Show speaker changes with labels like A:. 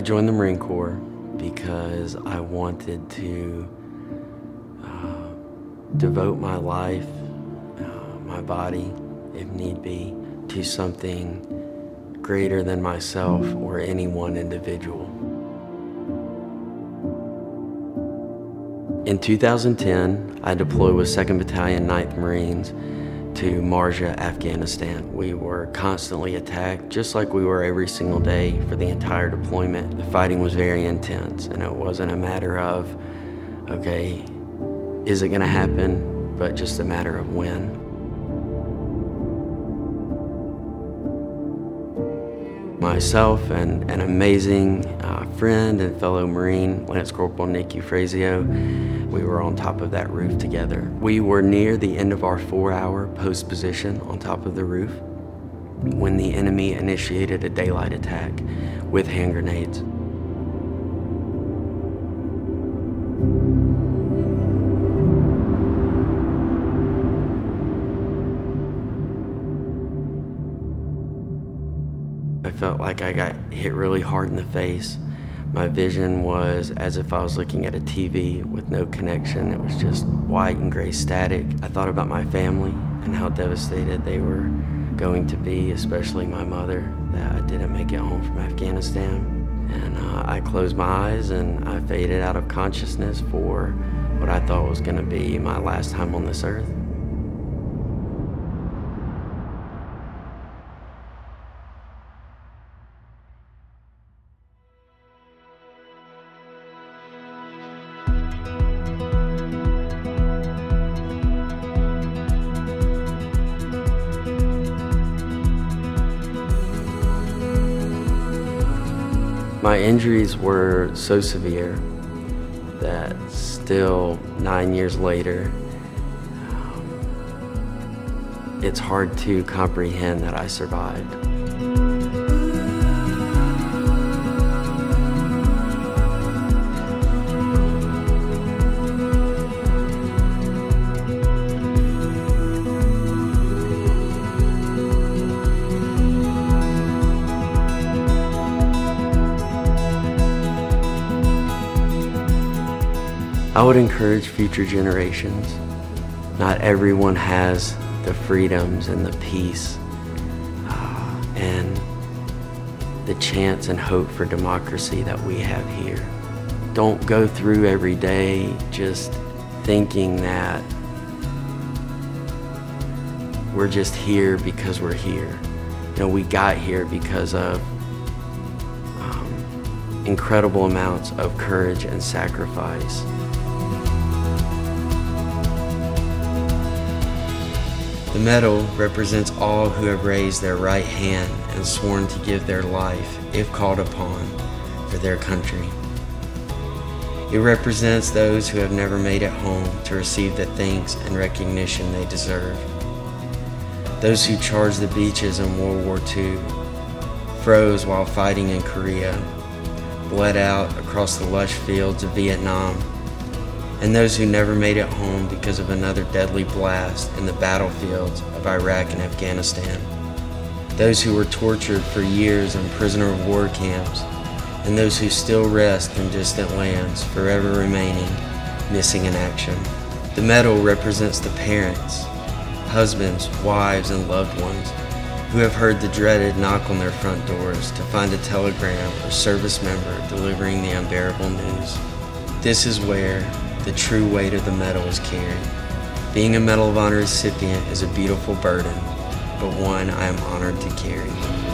A: I joined the Marine Corps because I wanted to uh, devote my life, uh, my body, if need be, to something greater than myself or any one individual. In 2010, I deployed with 2nd Battalion, 9th Marines to Marja, Afghanistan. We were constantly attacked, just like we were every single day for the entire deployment. The fighting was very intense, and it wasn't a matter of, okay, is it gonna happen, but just a matter of when. Myself and an amazing uh, friend and fellow Marine, Lance Corporal Nick Eufrazio, we were on top of that roof together. We were near the end of our four hour post position on top of the roof when the enemy initiated a daylight attack with hand grenades. I felt like I got hit really hard in the face. My vision was as if I was looking at a TV with no connection. It was just white and gray static. I thought about my family and how devastated they were going to be, especially my mother, that I didn't make it home from Afghanistan. And uh, I closed my eyes and I faded out of consciousness for what I thought was going to be my last time on this earth. My injuries were so severe that still nine years later, um, it's hard to comprehend that I survived. I would encourage future generations. Not everyone has the freedoms and the peace uh, and the chance and hope for democracy that we have here. Don't go through every day just thinking that we're just here because we're here. You know, we got here because of um, incredible amounts of courage and sacrifice. The medal represents all who have raised their right hand and sworn to give their life, if called upon, for their country. It represents those who have never made it home to receive the thanks and recognition they deserve. Those who charged the beaches in World War II, froze while fighting in Korea, bled out across the lush fields of Vietnam, and those who never made it home because of another deadly blast in the battlefields of Iraq and Afghanistan. Those who were tortured for years in prisoner of war camps, and those who still rest in distant lands, forever remaining missing in action. The medal represents the parents, husbands, wives, and loved ones who have heard the dreaded knock on their front doors to find a telegram or service member delivering the unbearable news. This is where the true weight of the medal is carried. Being a Medal of Honor recipient is a beautiful burden, but one I am honored to carry.